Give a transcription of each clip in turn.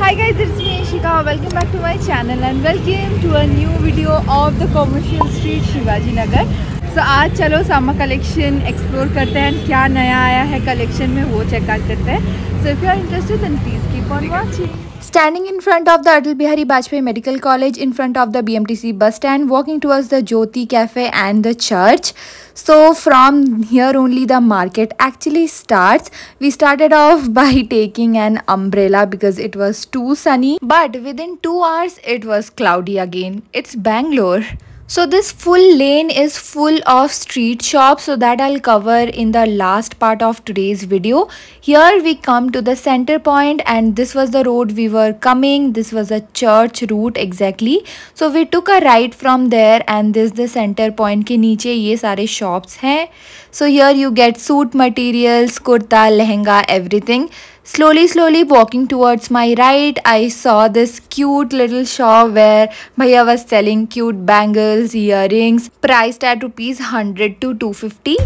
Hi guys it's me Shika welcome back to my channel and welcome to a new video of the commercial street Shivaji Nagar so आज चलो सामा collection explore करते हैं क्या नया आया है collection में वो चेकआउट करते हैं. So if you are interested please keep on watching Standing in front of the Atal Bihari Bajpayee Medical College, in front of the BMTC bus stand, walking towards the Jyoti Cafe and the church. So from here only the market actually starts. We started off by taking an umbrella because it was too sunny. But within 2 hours it was cloudy again. It's Bangalore. So this full lane is full of street shops so that I'll cover in the last part of today's video. Here we come to the center point and this was the road we were coming. This was a church route exactly. So we took a right from there and this the center point के नीचे ये सारे shops हैं. So here you get suit materials, kurta, lehenga, everything. Slowly, slowly walking towards my right, I saw this cute little shop where Bhaiya was selling cute bangles, earrings, priced at rupees 100 to 250.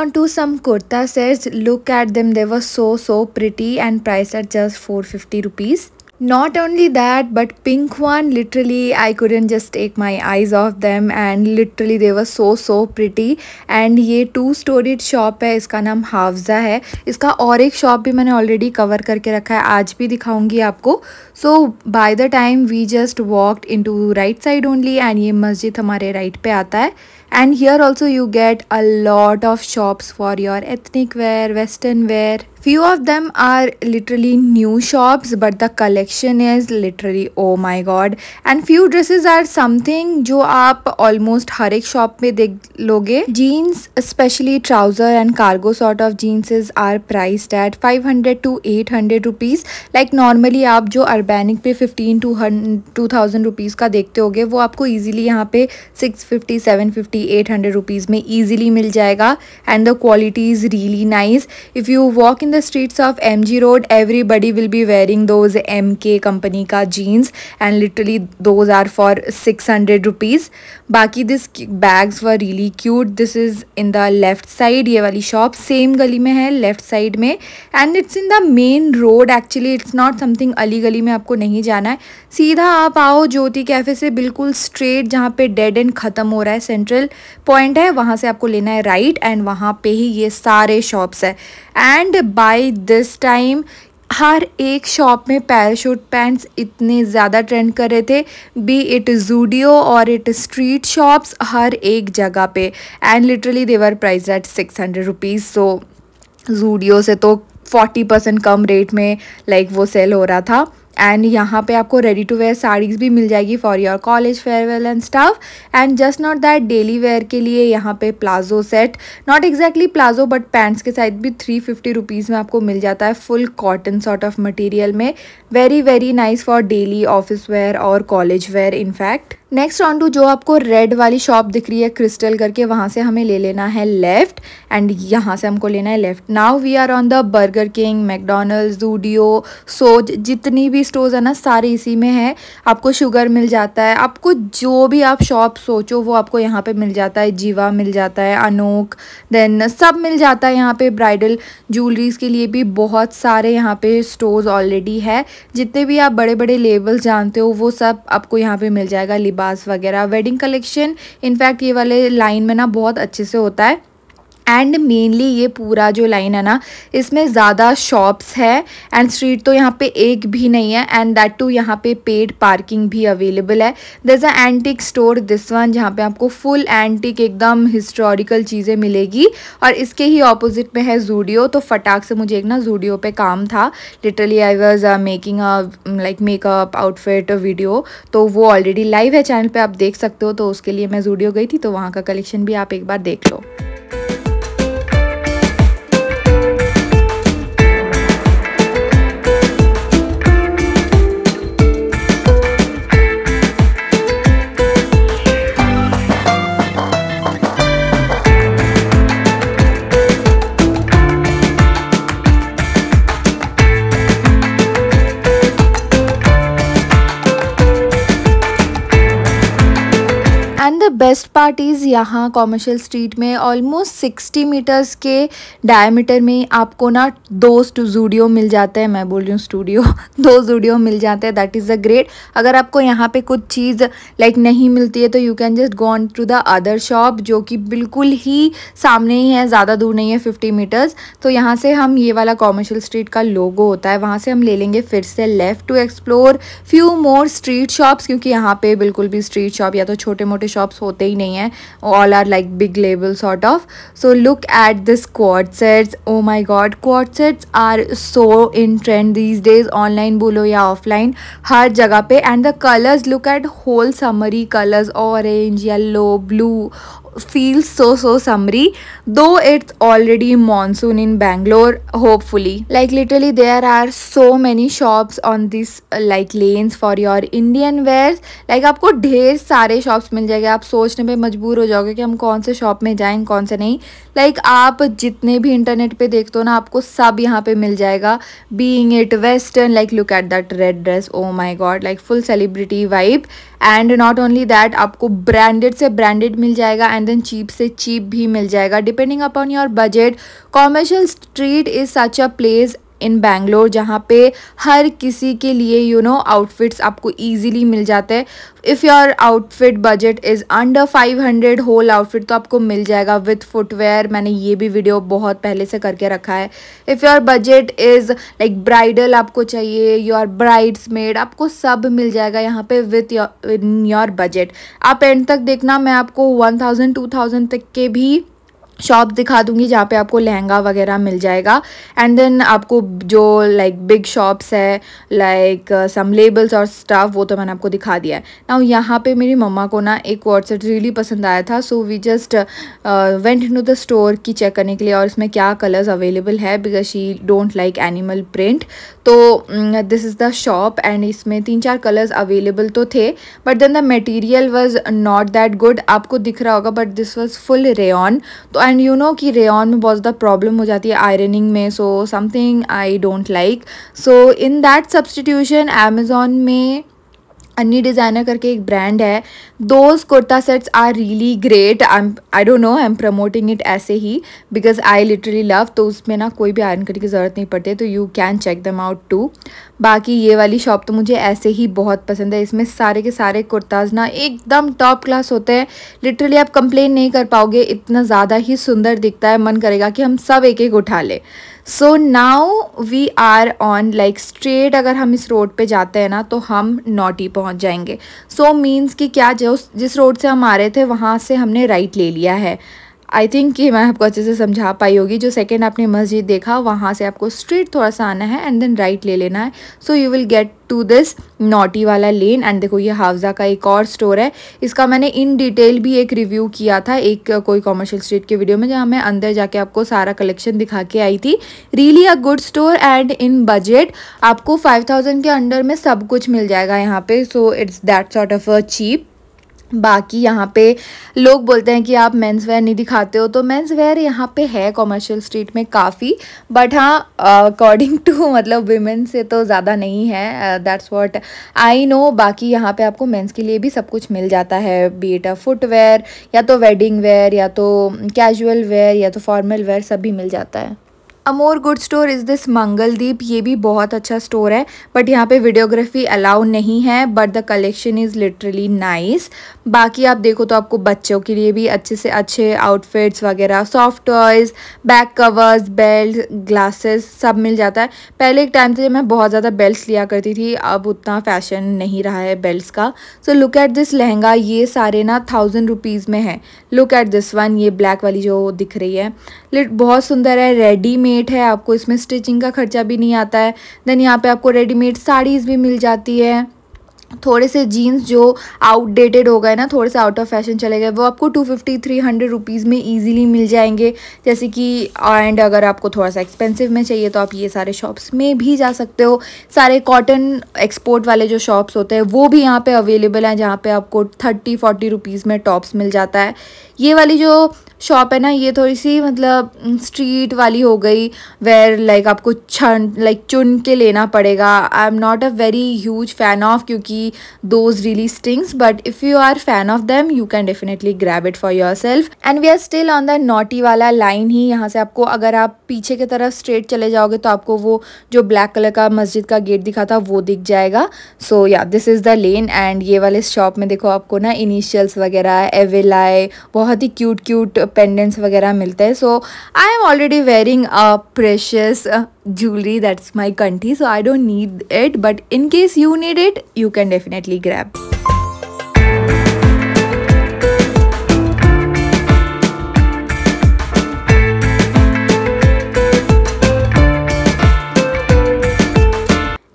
On to some kurta sets look at them they were so so pretty and priced at just 450 rupees not only that but pink one literally i couldn't just take my eyes off them and literally they were so so pretty and two storied shop है इसका नाम हाफजा है इसका और एक shop भी मैंने already cover करके रखा है आज भी दिखाऊँगी आपको so by the time we just walked into right side only and ये मस्जिद हमारे राइट right पे आता है and here also you get a lot of shops for your ethnic wear western wear few of them are literally new shops but the collection is literally oh my god and few dresses are something जो आप almost हर एक shop में देख लोगे jeans especially trouser and cargo sort of jeans are priced at 500 to 800 rupees like normally आप जो urbanic पे 15 to 2000 rupees का देखते होगे वो आपको easily यहाँ पे 650 750 एट हंड्रेड रुपीज़ में ईजिली मिल जाएगा and the quality is really nice if you walk in the streets of M G road everybody will be wearing those M K company का jeans and literally those are for six hundred rupees बाकी this bags were really cute this is in the left side ये वाली shop same गली में है left side में and it's in the main road actually it's not something Ali गली में आपको नहीं जाना है सीधा आप आओ ज्योति कैफ़े से बिल्कुल स्ट्रेट जहाँ पे डेड एंड ख़त्म हो रहा है सेंट्रल पॉइंट है वहाँ से आपको लेना है राइट एंड वहाँ पे ही ये सारे शॉप्स है एंड बाय दिस टाइम हर एक शॉप में पैराशूट पैंट्स इतने ज़्यादा ट्रेंड कर रहे थे। बी इट जूडियो और इट स्ट्रीट शॉप्स हर एक जगह पे। And literally their price at six hundred rupees so Zudio से तो फोर्टी परसेंट कम रेट में लाइक like, वो सेल हो रहा था। एंड यहाँ पे आपको रेडी टू वेयर साड़ीज़ भी मिल जाएगी for your college farewell and stuff and just not that daily wear के लिए यहाँ पे palazzo set not exactly palazzo but pants के साइड भी थ्री फिफ्टी रुपीज़ में आपको मिल जाता है full cotton sort of material में. Very very nice for daily office wear और college wear in fact next on to जो आपको रेड वाली शॉप दिख रही है क्रिस्टल करके, वहाँ से हमें ले लेना है लेफ़्ट एंड यहाँ से हमको लेना है left now we are on the Burger King McDonald's Zudio सोज जितनी भी स्टोर्स है ना, सारे इसी में है। आपको शुगर मिल जाता है। आपको जो भी आप शॉप सोचो, वो आपको यहाँ पे मिल जाता है। जीवा मिल जाता है अनोक देन सब मिल जाता है यहाँ पे। ब्राइडल ज्वेलरीज के लिए भी बहुत सारे यहाँ पे स्टोर्स ऑलरेडी है। जितने भी आप बड़े बड़े लेबल्स जानते हो, वो सब आपको यहाँ पे मिल जाएगा। लिबास वगैरह वेडिंग कलेक्शन इनफैक्ट ये वाले लाइन में ना बहुत अच्छे से होता है। एंड मेनली ये पूरा जो लाइन है ना, इसमें ज़्यादा शॉप्स है एंड स्ट्रीट तो यहाँ पे एक भी नहीं है एंड दैट टू यहाँ पे पेड पार्किंग भी अवेलेबल है। This a antique store this one जहाँ पे आपको फुल एंटिक एकदम हिस्टोरिकल चीज़ें मिलेगी। और इसके ही ऑपोजिट में है जूडियो तो फटाक से मुझे एक ना जूडियो पे काम था। Literally I was making like makeup outfit video तो वो ऑलरेडी लाइव है चैनल पर आप देख सकते हो तो उसके लिए मैं जूडियो गई थी तो वहाँ का कलेक्शन भी आप एक बार देख लो। बेस्ट पार्ट इज़ यहाँ कॉमर्शियल स्ट्रीट में ऑलमोस्ट सिक्सटी मीटर्स के डायमीटर में आपको ना दो जूडियो मिल जाते हैं। मैं बोल रही हूँ स्टूडियो दो जूडियो मिल जाते हैं। दैट इज़ अ ग्रेट अगर आपको यहाँ पे कुछ चीज़ लाइक नहीं मिलती है तो you can just go on to the other shop जो कि बिल्कुल ही सामने ही है, ज़्यादा दूर नहीं है फिफ्टी मीटर्स तो यहाँ से हम ये वाला कॉमर्शियल स्ट्रीट का लोगो होता है। वहाँ से हम ले लेंगे फिर से left to explore few more street shops क्योंकि यहाँ पे बिल्कुल भी स्ट्रीट शॉप या तो छोटे मोटे शॉप्स होते ही नहीं है। All are like big level sort of so look at this quad sets oh my god quad sets are so in trend these days online बोलो या ऑफलाइन हर जगह पे and the colours look at whole summery colours orange yellow blue feels so so summery though it's already monsoon in bangalore hopefully like literally there are so many shops on this uh, like lanes for your indian wears like आपको ढेर सारे shops मिल जाएँगे आप सोचने पे मजबूर हो जाओगे कि हम कौन से शॉप में जाएँ कौन से नहीं like, आप जितने भी इंटरनेट पे देखते हो ना आपको सब यहाँ पे मिल जाएगा being it western like look at that red dress oh my god like full celebrity vibe and not only that आपको ब्रांडेड से ब्रांडेड मिल जाएगा एंड देन चीप से चीप भी मिल जाएगा. Depending upon your budget commercial street is such a place in Bangalore जहाँ पे हर किसी के लिए यू नो आउटफिट्स आपको इजीली मिल जाते हैं। If your outfit budget is under five hundred whole outfit तो आपको मिल जाएगा विथ फुटवेयर मैंने ये भी वीडियो बहुत पहले से करके रखा है। If your budget is like bridal आपको चाहिए योर ब्राइड्स मेड आपको सब मिल जाएगा यहाँ पे with your in your budget आप एंड तक देखना, मैं आपको वन थाउज़ेंड टू थाउज़ेंड तक के भी शॉप दिखा दूँगी जहाँ पे आपको लहंगा वगैरह मिल जाएगा। एंड देन आपको जो लाइक बिग शॉप्स है लाइक सम लेबल्स और स्टाफ वो तो मैंने आपको दिखा दिया है। ना यहाँ पे मेरी मम्मा को ना एक वर्ड सेट रियली पसंद आया था so we just went to the store की चेक करने के लिए और इसमें क्या कलर्स अवेलेबल है because she don't like animal print तो this is the shop and इसमें तीन चार कलर्स अवेलेबल तो थे but then the material was not that good आपको दिख रहा होगा but this was full rain तो एंड यू नो कि रेन में बहुत ज़्यादा प्रॉब्लम हो जाती है आयरनिंग में so something I don't like so in that substitution Amazon में अन्नी डिज़ाइनर करके एक ब्रांड है। Those kurta sets are really great I am I don't know I am promoting it ऐसे ही बिकॉज़ आई लिटरली लव तो उसमें ना कोई भी आयरन करने की ज़रूरत नहीं पड़ती तो you can check them out too बाकी ये वाली शॉप तो मुझे ऐसे ही बहुत पसंद है। इसमें सारे के सारे कुर्ताज ना एकदम टॉप क्लास होते हैं। लिटरली आप कंप्लेन नहीं कर पाओगे, इतना ज़्यादा ही सुंदर दिखता है। मन करेगा कि हम सब एक एक उठा ले। So now we are on like straight अगर हम इस रोड पे जाते हैं ना तो हम नोटी पहुँच जाएँगे। सो so, मीन्स कि क्या जो जिस रोड से हम आ रहे थे वहाँ से हमने राइट ले लिया है। आई थिंक कि मैं आपको अच्छे से समझा पाई होगी। जो सेकेंड आपने मस्जिद देखा, वहाँ से आपको स्ट्रीट थोड़ा सा आना है एंड देन राइट ले लेना है। So you will get to this naughty वाला लेन एंड देखो ये हावज़ा का एक और स्टोर है। इसका मैंने इन डिटेल भी एक रिव्यू किया था एक कोई कॉमर्शियल स्ट्रीट के वीडियो में, जहाँ मैं अंदर जाके आपको सारा कलेक्शन दिखा के आई थी। Really a good store and in budget आपको फाइव थाउज़ेंड के अंडर में सब कुछ मिल जाएगा यहाँ पे। So it's that sort of a cheap बाकी यहाँ पे लोग बोलते हैं कि आप मेंस वेयर नहीं दिखाते हो तो मेंस वेयर यहाँ पे है कॉमर्शियल स्ट्रीट में काफ़ी बट हाँ अकॉर्डिंग टू मतलब वीमेन से तो ज़्यादा नहीं है दैट्स व्हाट आई नो बाकी यहाँ पे आपको मेंस के लिए भी सब कुछ मिल जाता है बीट अ फुटवेयर या तो वेडिंग वेयर या तो कैजुअल वेयर या तो फॉर्मल वेयर सब भी मिल जाता है। A more good store is this Mangaldeep ये भी बहुत अच्छा स्टोर है बट यहाँ पे वीडियोग्राफी अलाउ नहीं है but the collection is literally nice बाकी आप देखो तो आपको बच्चों के लिए भी अच्छे से अच्छे आउटफिट्स वगैरह soft toys back covers belt glasses सब मिल जाता है। पहले एक टाइम से मैं बहुत ज़्यादा बेल्ट लिया करती थी, अब उतना फ़ैशन नहीं रहा है बेल्ट का। So look at this lehenga, ये सारे ना थाउज़ेंड रुपीज़ में है। लुक एट दिस वन ये ब्लैक वाली जो दिख रही है। बहुत सुंदर है रेडीमेड है आपको, इसमें स्टिचिंग का खर्चा भी नहीं आता है। देन यहाँ पे आपको रेडीमेड साड़ीज़ भी मिल जाती है। थोड़े से जीन्स जो आउटडेटेड हो गए ना, थोड़े से आउट ऑफ़ फ़ैशन चले गए, वो आपको two fifty three hundred rupees में इजीली मिल जाएँगे। जैसे कि एंड अगर आपको थोड़ा सा एक्सपेंसिव में चाहिए तो आप ये सारे शॉप्स में भी जा सकते हो। सारे कॉटन एक्सपोर्ट वाले जो शॉप्स होते हैं, वो भी यहाँ पे अवेलेबल हैं, जहाँ पे आपको थर्टी फोर्टी रुपीज़ में टॉप्स मिल जाता है। ये वाली जो शॉप है ना, ये थोड़ी सी मतलब स्ट्रीट वाली हो गई वेर लाइक आपको छन लाइक चुन के लेना पड़ेगा। I am not a very huge fan of क्योंकि those really stings but if you are fan of them you can definitely grab it for your self and we are still on the naughty वाला line ही यहाँ से आपको अगर आप पीछे की तरफ़ स्ट्रेट चले जाओगे तो आपको वो जो ब्लैक कलर का मस्जिद का गेट दिखा था वो दिख जाएगा सो या this is the lane and ये वाले शॉप में देखो आपको ना इनिशियल्स वगैरह एविलाई बहुत ही क्यूट क्यूट पेंडेंट्स वगैरह मिलते हैं. So I am already wearing a precious jewelry that's my country so i don't need it but in case you need it you can definitely grab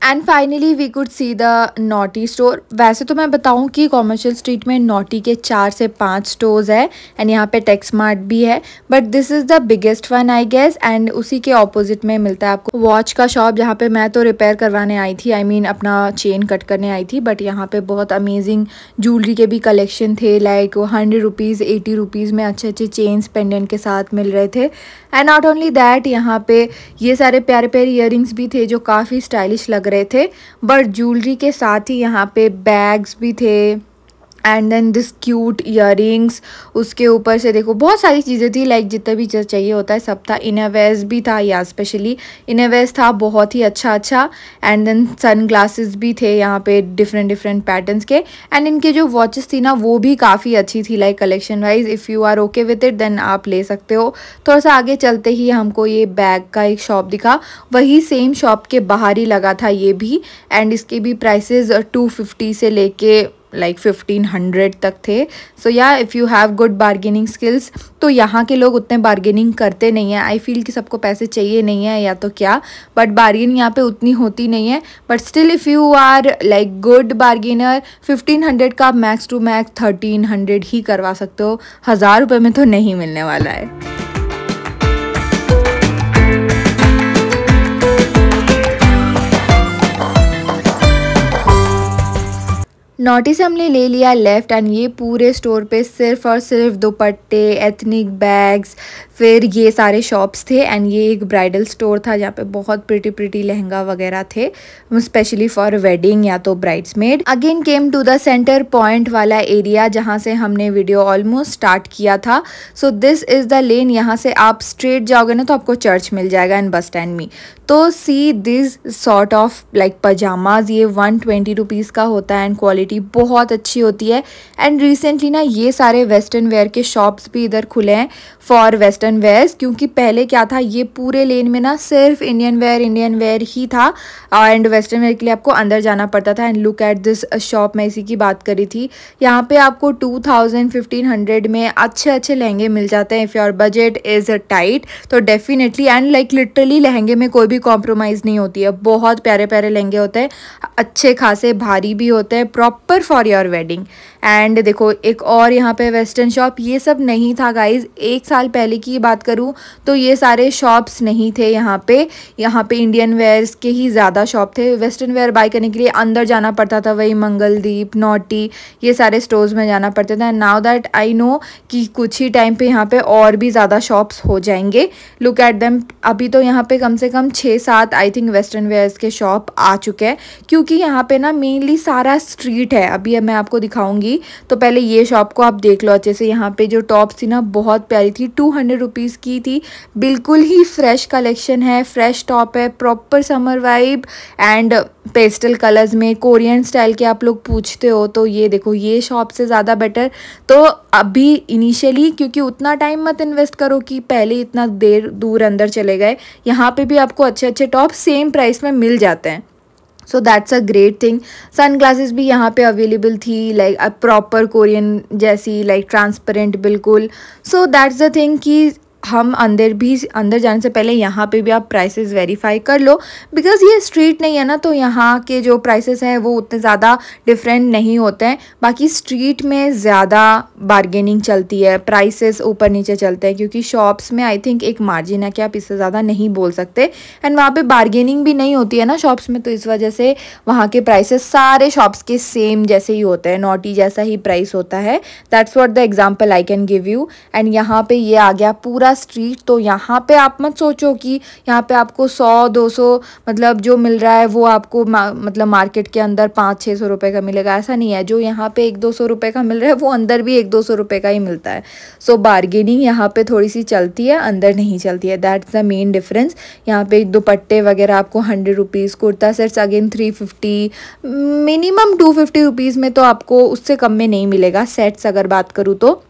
and finally we could see the naughty store वैसे तो मैं बताऊँ कि commercial street में naughty के चार से पाँच स्टोर्स है एंड यहाँ पे टेक्स मार्ट भी है. But this is the biggest one I guess and उसी के ऑपोजिट में मिलता है आपको वॉच का शॉप जहाँ पे मैं तो रिपेयर करवाने आई थी. आई I मीन mean, अपना चेन कट करने आई थी बट यहाँ पे बहुत अमेजिंग ज्वेलरी के भी कलेक्शन थे like hundred rupees eighty rupees में अच्छे अच्छे चेन्स पेंडेंट के साथ मिल रहे थे. एंड नॉट ओनली दैट यहाँ पे ये सारे प्यारे प्यारे इयर भी थे जो काफ़ी स्टाइलिश लग रहे थे बट ज्वेलरी के साथ ही यहाँ पे बैग्स भी थे। And then this cute ear उसके ऊपर से देखो, बहुत सारी चीज़ें थी लाइक जितना भी चाहिए होता है, सब था। इनरवेज भी था, या स्पेशली इनरवेज था, बहुत ही अच्छा अच्छा एंड देन सन ग्लासेस भी थे यहाँ पे डिफरेंट डिफरेंट पैटर्न्स के। एंड इनके जो वॉचेस थी ना, वो भी काफ़ी अच्छी थी like collection wise if you are okay with it then आप ले सकते हो। थोड़ा सा आगे चलते ही हमको ये बैग का एक शॉप दिखा। वही सेम शॉप के बाहर ही लगा था ये भी। एंड इसके भी प्राइसेस टू फिफ्टी से लेके लाइक फिफ्टीन हंड्रेड तक थे। सो या if you have good bargaining skills तो यहाँ के लोग उतने बार्गेनिंग करते नहीं हैं। आई फील कि सबको पैसे चाहिए नहीं है या तो क्या बट बार्गेन यहाँ पे उतनी होती नहीं है। But still if you are like good bargainer fifteen hundred का max to max thirteen hundred ही करवा सकते हो। हज़ार रुपये में तो नहीं मिलने वाला है। नोटी से हमने ले लिया लेफ़्ट एंड ये पूरे स्टोर पे सिर्फ़ और सिर्फ़ दुपट्टे एथनिक बैग्स फिर ये सारे शॉप्स थे एंड ये एक ब्राइडल स्टोर था जहाँ पे बहुत प्रिटी प्रिटी लहंगा वगैरह थे स्पेशली फॉर वेडिंग या तो bridesmaid again came to the centre point वाला एरिया जहाँ से हमने वीडियो ऑलमोस्ट स्टार्ट किया था. So this is the lane यहाँ से आप स्ट्रेट जाओगे ना तो आपको चर्च मिल जाएगा इन बस स्टैंड में. तो see this sort of like pyjamas ये वन ट्वेंटी रुपीज़ का होता है एंड क्वालिटी बहुत अच्छी होती है। एंड रिसेंटली ना ये सारे वेस्टर्न वेयर के शॉप्स भी इधर खुले हैं फॉर वेस्टर्न वेयर्स क्योंकि पहले क्या था, ये पूरे लेन में ना सिर्फ़ इंडियन वेयर इंडियन वेयर ही था। एंड वेस्टर्न वेयर के लिए आपको अंदर जाना पड़ता था। And look at this shop में इसी की बात करी थी। यहाँ पे आपको टू थाउज़ेंड में अच्छे अच्छे लहंगे मिल जाते हैं। If your budget is tight तो डेफिनेटली एंड लाइक लिटरली लहंगे में कोई भी कॉम्प्रोमाइज़ नहीं होती है। बहुत प्यारे प्यारे लहंगे होते हैं। अच्छे, खासे, भारी भी होते हैं। Proper for your wedding and देखो, एक और यहाँ पे वेस्टर्न शॉप ये सब नहीं था गाइज़ एक साल पहले की बात करूँ तो ये सारे शॉप्स नहीं थे यहाँ पे. यहाँ पे इंडियन वेयर्स के ही ज़्यादा शॉप थे. वेस्टर्न वेयर बाय करने के लिए अंदर जाना पड़ता था, वही मंगलदीप, नोटी, ये सारे स्टोर्स में जाना पड़ता था. नाउ दैट आई नो कि कुछ ही टाइम पे यहाँ पे और भी ज़्यादा शॉप्स हो जाएँगे. लुक एट दैम अभी तो यहाँ पे कम से कम छः सात आई थिंक वेस्टर्न वेयर्स के शॉप आ चुके हैं. क्योंकि यहाँ पे ना मेनली सारा स्ट्रीट है. अभी मैं आपको दिखाऊँगी तो पहले ये शॉप को आप देख लो, अच्छे से। यहाँ पे जो टॉप्स थी ना, बहुत प्यारी थी। टू हंड्रेड रुपीज़ की थी। बिल्कुल ही फ्रेश कलेक्शन है। फ्रेश टॉप है proper summer vibe and pastel colours में कोरियन स्टाइल के आप लोग पूछते हो तो ये देखो, ये शॉप से ज़्यादा बेटर तो अभी इनिशियली क्योंकि उतना टाइम मत इन्वेस्ट करो कि पहले इतना देर दूर अंदर चले गए, यहाँ पे भी आपको अच्छे अच्छे टॉप सेम प्राइस में मिल जाते हैं। So that's a great thing sun glasses भी यहाँ पे अवेलेबल थी लाइक प्रॉपर कोरियन जैसी लाइक ट्रांसपेरेंट बिल्कुल. सो दैट्स द थिंग कि हम अंदर भी, अंदर जाने से पहले यहाँ पे भी आप प्राइसेस वेरीफाई कर लो। बिकॉज़ ये स्ट्रीट नहीं है ना तो यहाँ के जो प्राइसेस हैं, वो उतने ज़्यादा डिफरेंट नहीं होते हैं। बाकी स्ट्रीट में ज़्यादा बारगेनिंग चलती है प्राइसेस ऊपर नीचे चलते हैं, क्योंकि शॉप्स में आई थिंक एक मार्जिन है कि आप इससे ज़्यादा नहीं बोल सकते। एंड वहाँ पर बारगेनिंग भी नहीं होती है ना शॉप्स में तो इस वजह से वहाँ के प्राइसेस सारे शॉप्स के सेम जैसे ही होते हैं नोटी जैसा ही प्राइस होता है। That's what the example I can give you and यहाँ पर ये आ गया पूरा स्ट्रीट तो यहाँ पे आप मत सोचो कि यहाँ पे आपको सौ दो सौ मतलब जो मिल रहा है वो आपको मा, मतलब मार्केट के अंदर पाँच छः सौ रुपये का मिलेगा। ऐसा नहीं है। जो यहाँ पे एक दो सौ रुपये का मिल रहा है वो अंदर भी एक दो सौ रुपये का ही मिलता है। सो so, बारगेनिंग यहाँ पे थोड़ी सी चलती है अंदर नहीं चलती है। दैट्स द मेन डिफरेंस यहाँ पे दुपट्टे वगैरह आपको hundred rupees kurta sets again three fifty minimum two fifty rupees में तो आपको उससे कम में नहीं मिलेगा। सेट्स अगर बात करूँ तो।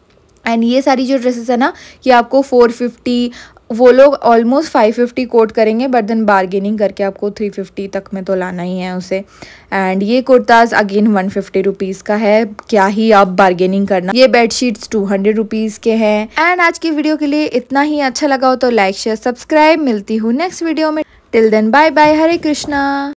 एंड ये सारी जो ड्रेसेस है ना, ये आपको फोर फिफ्टी वो लोग ऑलमोस्ट फाइव फिफ्टी कोट करेंगे बट देन बारगेनिंग करके आपको थ्री फिफ्टी तक में तो लाना ही है उसे। एंड ये kurtas again one fifty rupees का है। क्या ही आप बारगेनिंग करना। ये बेडशीट्स टू हंड्रेड रुपीज़ के हैं। एंड आज की वीडियो के लिए इतना ही। अच्छा लगा हो तो लाइक शेयर सब्सक्राइब मिलती हूँ नेक्स्ट वीडियो में। Till then bye bye Hare Krishna.